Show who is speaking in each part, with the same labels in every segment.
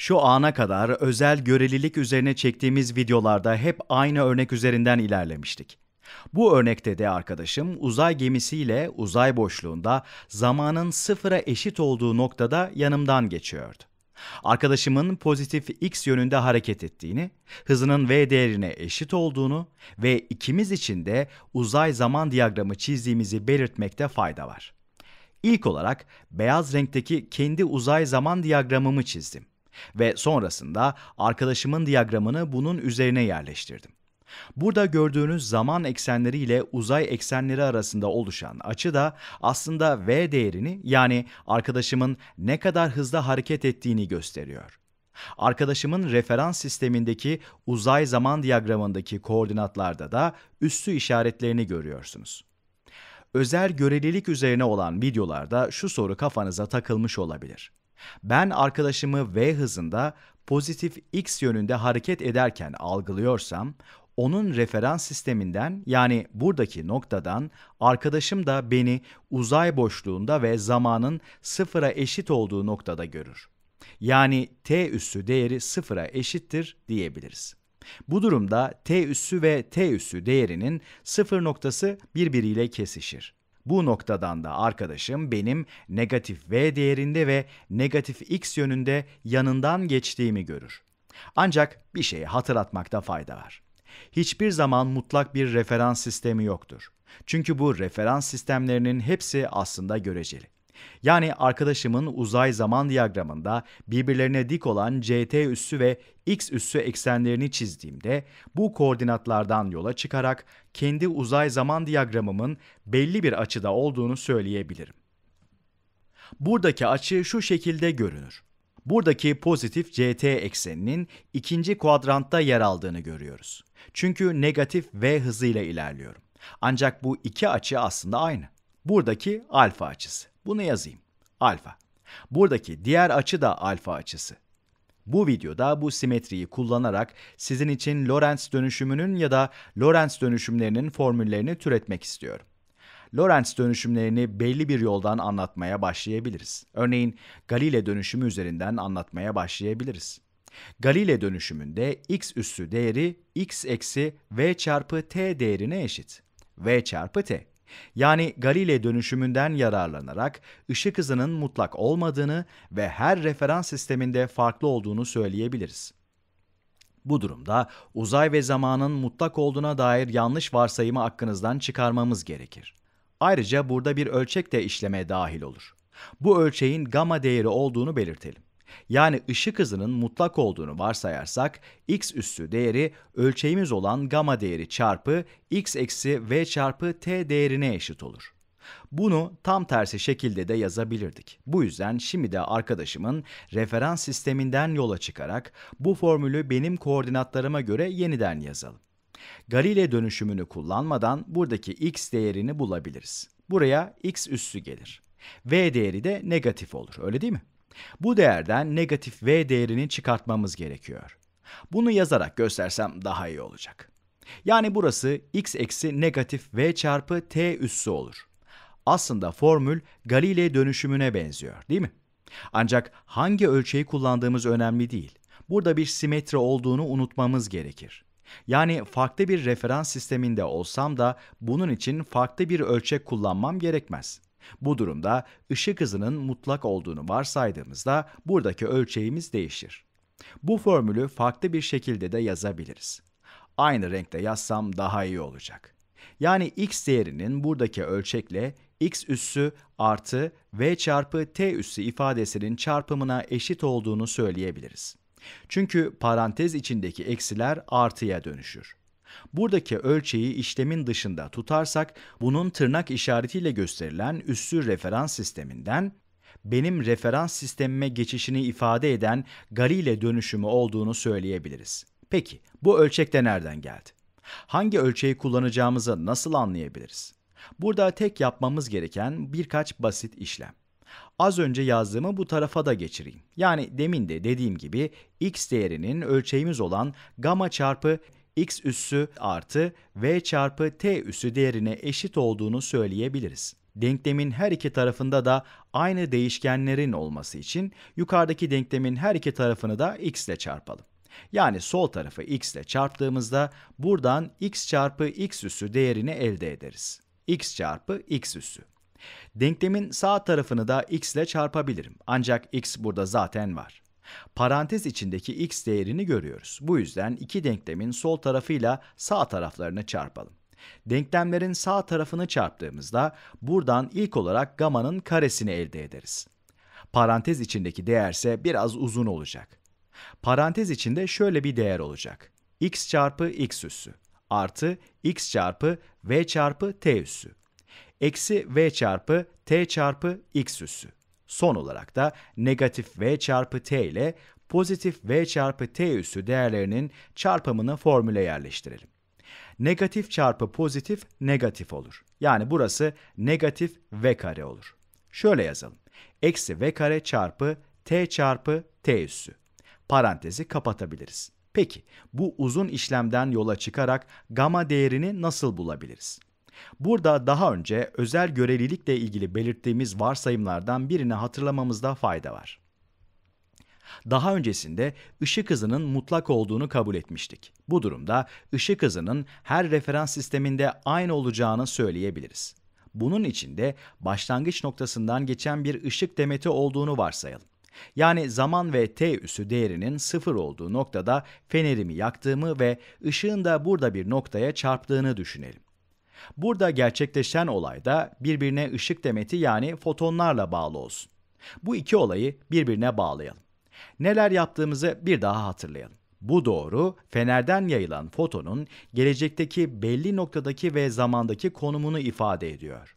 Speaker 1: Şu ana kadar özel görelilik üzerine çektiğimiz videolarda hep aynı örnek üzerinden ilerlemiştik. Bu örnekte de arkadaşım uzay gemisiyle uzay boşluğunda zamanın sıfıra eşit olduğu noktada yanımdan geçiyordu. Arkadaşımın pozitif x yönünde hareket ettiğini, hızının v değerine eşit olduğunu ve ikimiz için de uzay zaman diyagramı çizdiğimizi belirtmekte fayda var. İlk olarak beyaz renkteki kendi uzay zaman diyagramımı çizdim ve sonrasında arkadaşımın diyagramını bunun üzerine yerleştirdim. Burada gördüğünüz zaman eksenleri ile uzay eksenleri arasında oluşan açı da aslında v değerini yani arkadaşımın ne kadar hızlı hareket ettiğini gösteriyor. Arkadaşımın referans sistemindeki uzay zaman diyagramındaki koordinatlarda da üssü işaretlerini görüyorsunuz. Özel görelilik üzerine olan videolarda şu soru kafanıza takılmış olabilir. Ben arkadaşımı v hızında pozitif x yönünde hareket ederken algılıyorsam, onun referans sisteminden yani buradaki noktadan arkadaşım da beni uzay boşluğunda ve zamanın sıfıra eşit olduğu noktada görür. Yani t üssü değeri sıfıra eşittir diyebiliriz. Bu durumda t üssü ve t üssü değerinin sıfır noktası birbiriyle kesişir. Bu noktadan da arkadaşım benim negatif v değerinde ve negatif x yönünde yanından geçtiğimi görür. Ancak bir şeyi hatırlatmakta fayda var. Hiçbir zaman mutlak bir referans sistemi yoktur. Çünkü bu referans sistemlerinin hepsi aslında göreceli. Yani arkadaşımın uzay zaman diyagramında birbirlerine dik olan ct üssü ve x üssü eksenlerini çizdiğimde bu koordinatlardan yola çıkarak kendi uzay zaman diyagramımın belli bir açıda olduğunu söyleyebilirim. Buradaki açı şu şekilde görünür. Buradaki pozitif ct ekseninin ikinci kuadrantta yer aldığını görüyoruz. Çünkü negatif v hızıyla ilerliyorum. Ancak bu iki açı aslında aynı. Buradaki alfa açısı. Bunu yazayım. Alfa. Buradaki diğer açı da alfa açısı. Bu videoda bu simetriyi kullanarak sizin için Lorentz dönüşümünün ya da Lorentz dönüşümlerinin formüllerini türetmek istiyorum. Lorentz dönüşümlerini belli bir yoldan anlatmaya başlayabiliriz. Örneğin Galile dönüşümü üzerinden anlatmaya başlayabiliriz. Galile dönüşümünde x üssü değeri x eksi v çarpı t değerine eşit. v çarpı t. Yani Galile dönüşümünden yararlanarak ışık hızının mutlak olmadığını ve her referans sisteminde farklı olduğunu söyleyebiliriz. Bu durumda uzay ve zamanın mutlak olduğuna dair yanlış varsayımı aklınızdan çıkarmamız gerekir. Ayrıca burada bir ölçek de işleme dahil olur. Bu ölçeğin gamma değeri olduğunu belirtelim. Yani ışık hızının mutlak olduğunu varsayarsak x üssü değeri ölçeğimiz olan gamma değeri çarpı x eksi v çarpı t değerine eşit olur. Bunu tam tersi şekilde de yazabilirdik. Bu yüzden şimdi de arkadaşımın referans sisteminden yola çıkarak bu formülü benim koordinatlarıma göre yeniden yazalım. Galile dönüşümünü kullanmadan buradaki x değerini bulabiliriz. Buraya x üssü gelir. v değeri de negatif olur, öyle değil mi? Bu değerden negatif v değerini çıkartmamız gerekiyor. Bunu yazarak göstersem daha iyi olacak. Yani burası x eksi negatif v çarpı t üssü olur. Aslında formül Galile dönüşümüne benziyor, değil mi? Ancak hangi ölçeği kullandığımız önemli değil. Burada bir simetri olduğunu unutmamız gerekir. Yani farklı bir referans sisteminde olsam da bunun için farklı bir ölçek kullanmam gerekmez. Bu durumda ışık hızının mutlak olduğunu varsaydığımızda buradaki ölçeğimiz değişir. Bu formülü farklı bir şekilde de yazabiliriz. Aynı renkte yazsam daha iyi olacak. Yani x değerinin buradaki ölçekle x üssü artı v çarpı t üssü ifadesinin çarpımına eşit olduğunu söyleyebiliriz. Çünkü parantez içindeki eksiler artıya dönüşür. Buradaki ölçeği işlemin dışında tutarsak bunun tırnak işaretiyle gösterilen üssü referans sisteminden benim referans sistemime geçişini ifade eden Galile dönüşümü olduğunu söyleyebiliriz. Peki bu ölçek de nereden geldi? Hangi ölçeği kullanacağımızı nasıl anlayabiliriz? Burada tek yapmamız gereken birkaç basit işlem. Az önce yazdığımı bu tarafa da geçireyim. Yani demin de dediğim gibi x değerinin ölçeğimiz olan gamma çarpı x üssü artı v çarpı t üssü değerine eşit olduğunu söyleyebiliriz. Denklemin her iki tarafında da aynı değişkenlerin olması için yukarıdaki denklemin her iki tarafını da x ile çarpalım. Yani sol tarafı x ile çarptığımızda buradan x çarpı x üssü değerini elde ederiz. x çarpı x üssü. Denklemin sağ tarafını da x ile çarpabilirim. Ancak x burada zaten var. Parantez içindeki x değerini görüyoruz. Bu yüzden iki denklemin sol tarafıyla sağ taraflarını çarpalım. Denklemlerin sağ tarafını çarptığımızda buradan ilk olarak gamanın karesini elde ederiz. Parantez içindeki değer ise biraz uzun olacak. Parantez içinde şöyle bir değer olacak. x çarpı x üssü artı x çarpı v çarpı t üssü. Eksi v çarpı t çarpı x üssü. Son olarak da negatif v çarpı t ile pozitif v çarpı t üssü değerlerinin çarpımını formüle yerleştirelim. Negatif çarpı pozitif negatif olur. Yani burası negatif v kare olur. Şöyle yazalım. Eksi v kare çarpı t çarpı t üssü. Parantezi kapatabiliriz. Peki bu uzun işlemden yola çıkarak gamma değerini nasıl bulabiliriz? Burada daha önce özel görelilikle ilgili belirttiğimiz varsayımlardan birini hatırlamamızda fayda var. Daha öncesinde ışık hızının mutlak olduğunu kabul etmiştik. Bu durumda ışık hızının her referans sisteminde aynı olacağını söyleyebiliriz. Bunun için de başlangıç noktasından geçen bir ışık demeti olduğunu varsayalım. Yani zaman ve t üssü değerinin sıfır olduğu noktada fenerimi yaktığımı ve ışığın da burada bir noktaya çarptığını düşünelim. Burada gerçekleşen olay da birbirine ışık demeti yani fotonlarla bağlı olsun. Bu iki olayı birbirine bağlayalım. Neler yaptığımızı bir daha hatırlayalım. Bu doğru, fenerden yayılan fotonun gelecekteki belli noktadaki ve zamandaki konumunu ifade ediyor.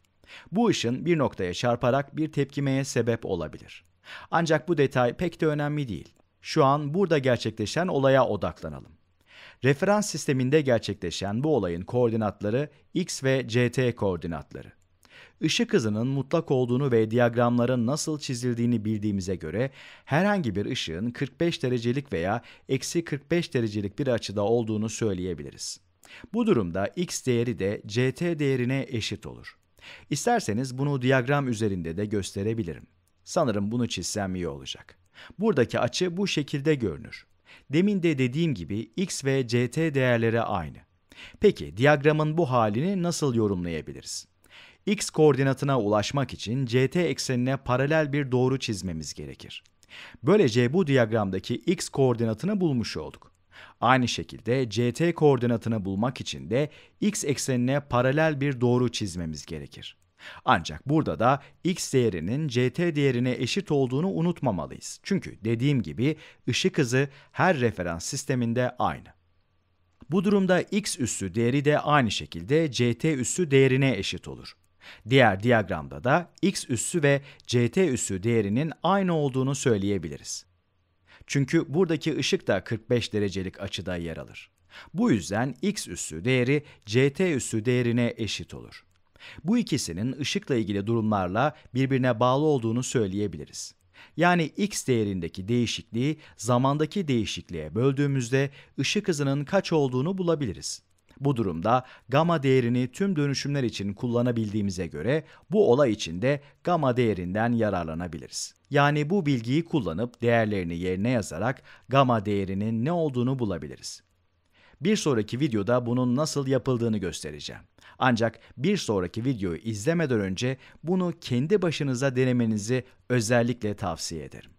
Speaker 1: Bu ışın bir noktaya çarparak bir tepkimeye sebep olabilir. Ancak bu detay pek de önemli değil. Şu an burada gerçekleşen olaya odaklanalım. Referans sisteminde gerçekleşen bu olayın koordinatları x ve ct koordinatları. Işık hızının mutlak olduğunu ve diyagramların nasıl çizildiğini bildiğimize göre herhangi bir ışığın 45 derecelik veya eksi 45 derecelik bir açıda olduğunu söyleyebiliriz. Bu durumda x değeri de ct değerine eşit olur. İsterseniz bunu diyagram üzerinde de gösterebilirim. Sanırım bunu çizsem iyi olacak. Buradaki açı bu şekilde görünür. Demin de dediğim gibi x ve ct değerleri aynı. Peki diyagramın bu halini nasıl yorumlayabiliriz? x koordinatına ulaşmak için ct eksenine paralel bir doğru çizmemiz gerekir. Böylece bu diyagramdaki x koordinatını bulmuş olduk. Aynı şekilde ct koordinatını bulmak için de x eksenine paralel bir doğru çizmemiz gerekir. Ancak burada da x değerinin ct değerine eşit olduğunu unutmamalıyız. Çünkü dediğim gibi ışık hızı her referans sisteminde aynı. Bu durumda x üssü değeri de aynı şekilde ct üssü değerine eşit olur. Diğer diyagramda da x üssü ve ct üssü değerinin aynı olduğunu söyleyebiliriz. Çünkü buradaki ışık da 45 derecelik açıda yer alır. Bu yüzden x üssü değeri ct üssü değerine eşit olur. Bu ikisinin ışıkla ilgili durumlarla birbirine bağlı olduğunu söyleyebiliriz. Yani x değerindeki değişikliği zamandaki değişikliğe böldüğümüzde ışık hızının kaç olduğunu bulabiliriz. Bu durumda gamma değerini tüm dönüşümler için kullanabildiğimize göre bu olay için de gamma değerinden yararlanabiliriz. Yani bu bilgiyi kullanıp değerlerini yerine yazarak gamma değerinin ne olduğunu bulabiliriz. Bir sonraki videoda bunun nasıl yapıldığını göstereceğim. Ancak bir sonraki videoyu izlemeden önce bunu kendi başınıza denemenizi özellikle tavsiye ederim.